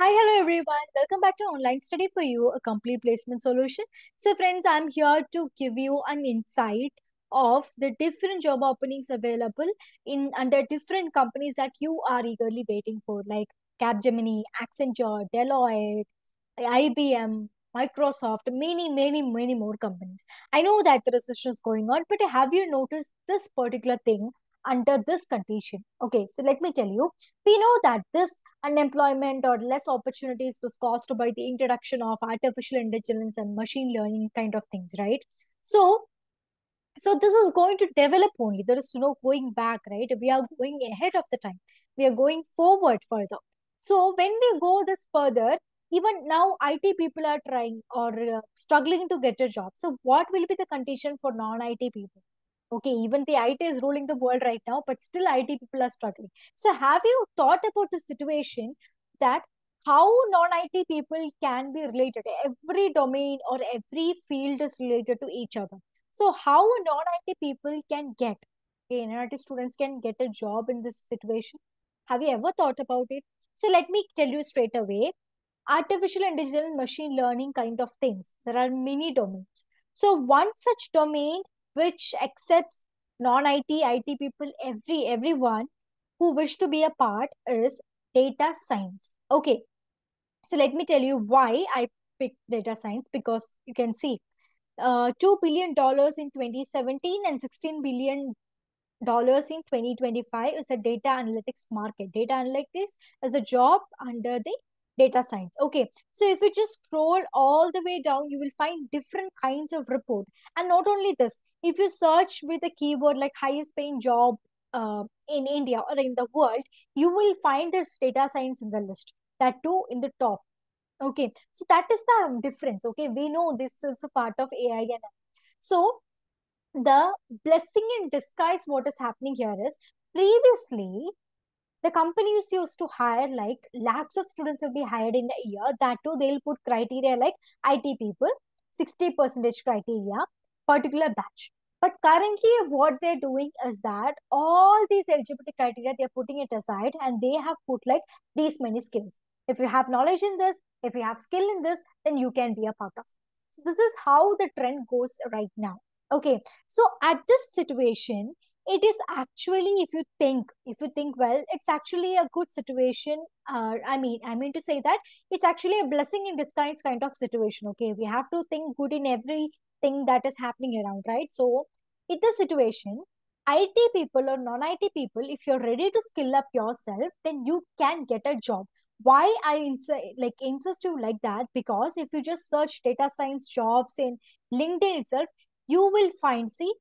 Hi, hello everyone. Welcome back to Online Study for You, a complete placement solution. So, friends, I'm here to give you an insight of the different job openings available in under different companies that you are eagerly waiting for, like Capgemini, Accenture, Deloitte, IBM, Microsoft, many, many, many more companies. I know that the recession is going on, but have you noticed this particular thing under this condition? Okay, so let me tell you, we know that this unemployment or less opportunities was caused by the introduction of artificial intelligence and machine learning kind of things, right? So, so this is going to develop only. There is no going back, right? We are going ahead of the time. We are going forward further. So when we go this further, even now IT people are trying or uh, struggling to get a job. So what will be the condition for non-IT people? Okay, even the IT is ruling the world right now, but still IT people are struggling. So have you thought about the situation that how non-IT people can be related? Every domain or every field is related to each other. So how non-IT people can get, okay, non-IT students can get a job in this situation? Have you ever thought about it? So let me tell you straight away, artificial intelligence, machine learning kind of things. There are many domains. So one such domain which accepts non-IT, IT people, every everyone who wish to be a part is data science. Okay. So let me tell you why I picked data science because you can see uh, $2 billion in 2017 and 16 billion dollars in 2025 is a data analytics market. Data analytics is a job under the data science. Okay, so if you just scroll all the way down, you will find different kinds of report. And not only this, if you search with a keyword like highest paying job uh, in India or in the world, you will find this data science in the list. That too in the top. Okay, so that is the difference. Okay, we know this is a part of AI and so the blessing in disguise what is happening here is previously the companies used to hire like lakhs of students will be hired in a year. That too they'll put criteria like it people 60 percentage criteria particular batch. But currently what they're doing is that all these eligibility criteria they're putting it aside and they have put like these many skills. If you have knowledge in this if you have skill in this then you can be a part of. So this is how the trend goes right now. Okay, so at this situation, it is actually, if you think, if you think well, it's actually a good situation. Uh, I mean, I mean to say that it's actually a blessing in disguise kind of situation. Okay, we have to think good in everything that is happening around, right? So, in this situation, IT people or non-IT people, if you're ready to skill up yourself, then you can get a job. Why I ins like insist you like that? Because if you just search data science jobs in LinkedIn itself, you will find, see,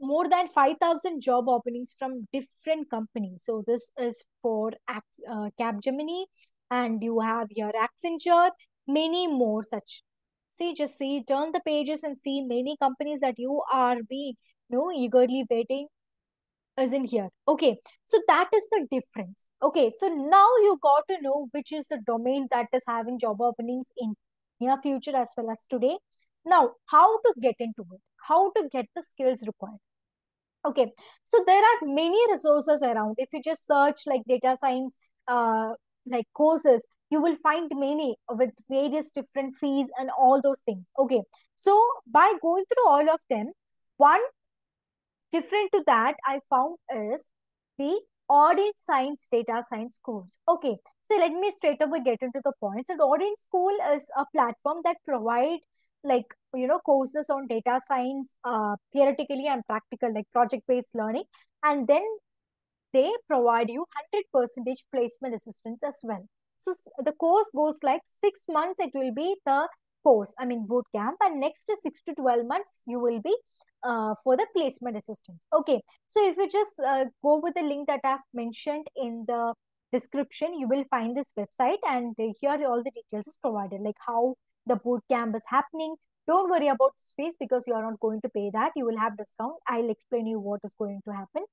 more than 5,000 job openings from different companies. So this is for uh, Capgemini and you have your Accenture, many more such. See, just see, turn the pages and see many companies that you are being, you know, eagerly waiting is in here. Okay, so that is the difference. Okay, so now you got to know which is the domain that is having job openings in near future as well as today. Now, how to get into it? How to get the skills required? Okay, so there are many resources around. If you just search like data science, uh, like courses, you will find many with various different fees and all those things. Okay, so by going through all of them, one different to that I found is the OdinSchool Data Science course. Okay, so let me straight away get into the points. And OdinSchool is a platform that provide like you know courses on data science uh, theoretically and practical like project based learning. And then they provide you 100 percentage placement assistance as well. So the course goes like six months it will be the course i mean boot camp. And next 6 to 12 months you will be uh, for the placement assistance. Okay. So if you just uh, go with the link that i've mentioned in the description you will find this website and uh, here all the details is provided like how the boot camp is happening. Don't worry about this fees because you are not going to pay that. You will have discount. I'll explain you what is going to happen.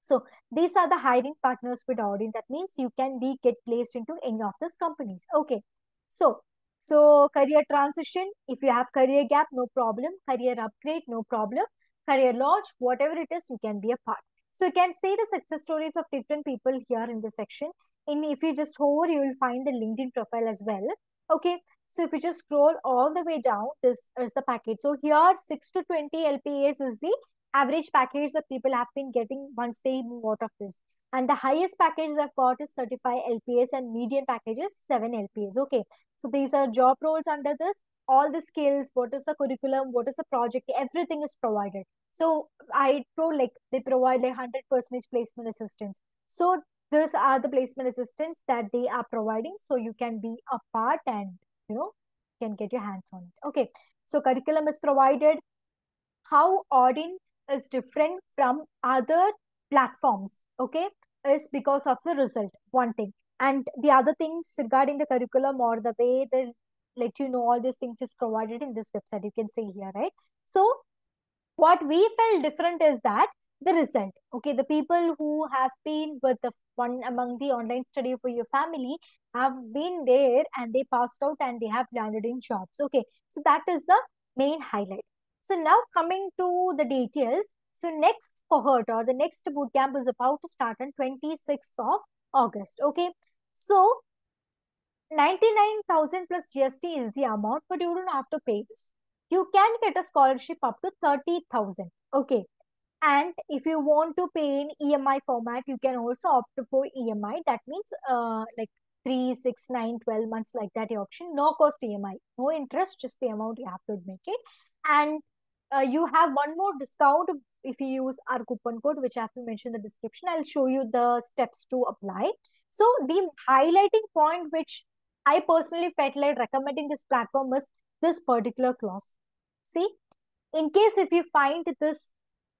So these are the hiring partners with Odin. That means you can be get placed into any of these companies. Okay. So so career transition, if you have career gap, no problem. Career upgrade, no problem. Career launch, whatever it is, you can be a part. So you can see the success stories of different people here in this section. in if you just hover, you will find the LinkedIn profile as well. Okay, so if you just scroll all the way down, this is the package. So here 6 to 20 LPAs is the average package that people have been getting once they move out of this. And the highest package I've got is 35 LPAs and median package is 7 LPAs. Okay, so these are job roles under this. All the skills, what is the curriculum, what is the project, everything is provided. So I told like they provide like 100 percentage placement assistance. So these are the placement assistance that they are providing. So you can be a part and you know can get your hands on it. Okay, so curriculum is provided. How Odin is different from other platforms, okay, is because of the result, one thing. And the other things regarding the curriculum or the way they let you know all these things is provided in this website. You can see here, right? So what we felt different is that the result, okay, the people who have been with the one among the online study for your family have been there and they passed out and they have landed in jobs. Okay, so that is the main highlight. So now coming to the details. So next cohort or the next boot camp is about to start on 26th of August. Okay. So 99,000 plus GST is the amount, but you don't have to pay this. You can get a scholarship up to 30,000. Okay. And if you want to pay in EMI format, you can also opt for EMI. That means uh, like 3, 6, 9, 12 months like that option. No cost EMI. No interest, just the amount you have to make it. And uh, you have one more discount if you use our coupon code, which I have to mention in the description. I'll show you the steps to apply. So the highlighting point which I personally felt like recommending this platform is this particular clause. See, in case if you find this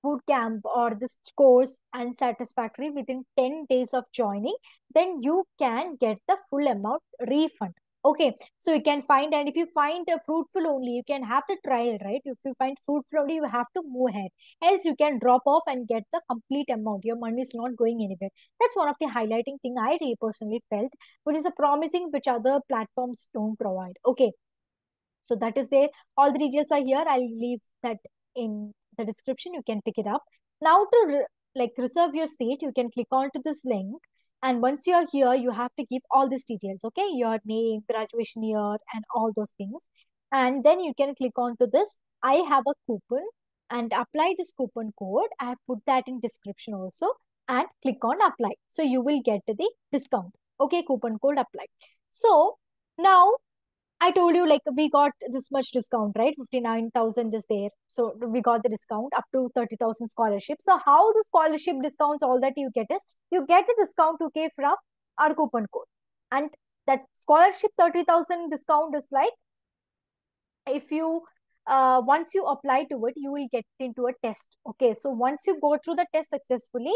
boot camp or this course unsatisfactory within 10 days of joining, then you can get the full amount refund. Okay, so you can find, and if you find a fruitful only, you can have the trial, right? If you find fruitful only, you have to move ahead. Else, you can drop off and get the complete amount. Your money is not going anywhere. That's one of the highlighting thing I really personally felt, but is a promising which other platforms don't provide. Okay, so that is there. All the details are here. I'll leave that in the description. You can pick it up. Now to like reserve your seat, you can click on to this link and once you're here, you have to give all these details, okay? Your name, graduation year, and all those things. And then you can click on to this. I have a coupon and apply this coupon code. I have put that in description also and click on apply. So you will get the discount. Okay, coupon code apply. So now I told you like we got this much discount, right? 59,000 is there. So we got the discount up to 30,000 scholarship. So how the scholarship discounts, all that you get is you get the discount, okay, from our coupon code. And that scholarship 30,000 discount is like if you uh, once you apply to it, you will get into a test. Okay, so once you go through the test successfully,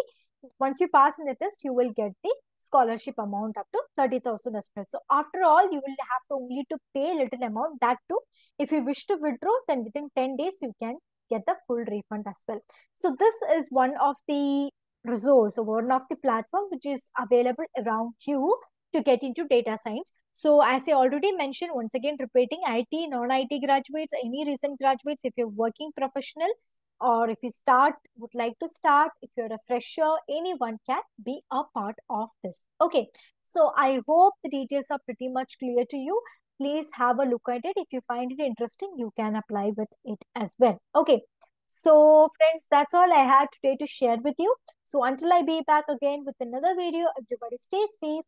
once you pass in the test, you will get the scholarship amount up to 30,000 as well. So after all, you will have to only to pay a little amount. That too, if you wish to withdraw, then within 10 days, you can get the full refund as well. So this is one of the resource or one of the platform which is available around you to get into data science. So as I already mentioned, once again repeating, IT, non-IT graduates, any recent graduates, if you're working professional, or if you start would like to start if you're a fresher anyone can be a part of this. Okay. So i hope the details are pretty much clear to you. Please have a look at it. If you find it interesting you can apply with it as well. Okay. So friends that's all i had today to share with you. So until i be back again with another video everybody stay safe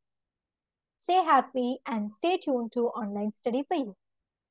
stay happy and stay tuned to online study for you